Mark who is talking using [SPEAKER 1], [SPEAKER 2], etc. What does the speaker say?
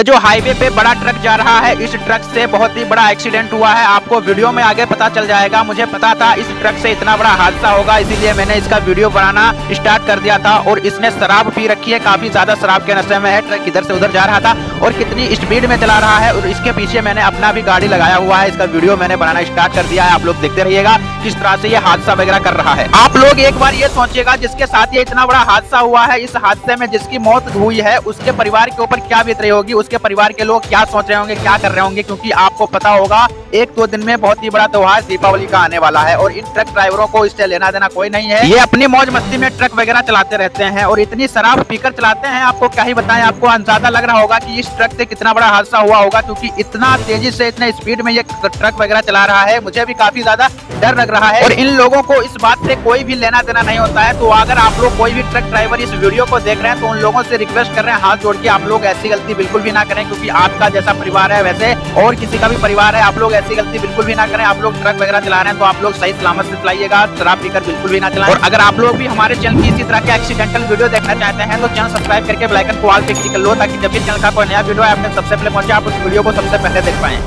[SPEAKER 1] जो हाईवे पे बड़ा ट्रक जा रहा है, इस ट्रक से बहुत ही बड़ा एक्सीडेंट हुआ है। आपको वीडियो में आगे पता चल जाएगा। मुझे पता था इस ट्रक से इतना बड़ा हादसा होगा, इसीलिए मैंने इसका वीडियो बनाना स्टार्ट कर दिया था और इसने शराब पी रखी है। काफ़ी ज़्यादा शराब के नशे में है। ट्रक इधर से उधर जा रहा था और कितनी स्पीड में चला रहा है और इसके पीछे मैंने अपना भी गाड़ी लगाया हुआ है। इसका वीडियो मैंने बनाना स्टार्ट कर दिया है। आप लोग देखते रहिएगा किस तरह से ये हादसा वगैरह कर रहा है। आप लोग एक बार ये सोचिएगा, जिसके साथ ये इतना बड़ा हादसा हुआ है, इस हादसे में जिसकी मौत हुई है, उसके परिवार के ऊपर क्या बीत रही होगी उसके परिवार के लोग क्या सोच रहे होंगे, क्या कर रहे होंगे, क्योंकि आपको पता होगा, एक दो दिन में बहुत ही बड़ा त्योहार दीपावली का आने वाला है और इन ट्रक ड्राइवरों को इससे लेना देना कोई नहीं है। ये अपनी मौज मस्ती में ट्रक वगैरह चलाते रहते हैं और इतनी शराब पीकर चलाते हैं। आपको क्या ही बताएँ, आपको अंदाज़ा लग रहा होगा कि इस ट्रक से कितना बड़ा हादसा हुआ होगा, क्योंकि इतना तेज़ी से, इतने स्पीड में ये ट्रक वगैरह चला रहा है। मुझे भी काफ़ी ज़्यादा डर लग रहा है। और इन लोगों को इस बात से कोई भी लेना देना नहीं होता है। तो अगर आप लोग कोई भी ट्रक ड्राइवर इस वीडियो को देख रहे हैं तो उन लोगों से रिक्वेस्ट कर रहे हैं, हाथ जोड़ के आप लोग ऐसी गलती बिल्कुल भी ना करें क्योंकि आपका जैसा परिवार है वैसे और किसी का भी परिवार है आप लोग ऐसी गलती बिल्कुल भी ना करें। आप लोग ट्रक वगैरह चला रहे हैं तो आप लोग सही सलामत से चलाइएगा शराब पीकर बिल्कुल भी ना चलाएँ। और अगर आप लोग भी हमारे चैनल की इसी तरह के एक्सीडेंटल वीडियो देखना चाहते हैं तो चैनल सब्सक्राइब करके ब्लाइकन को आल क्लिक कर लो ताकि जब भी चैनल का कोई नया वीडियो है आपने सबसे पहले पहुँचे आप उस वीडियो को सबसे पहले देख पाए।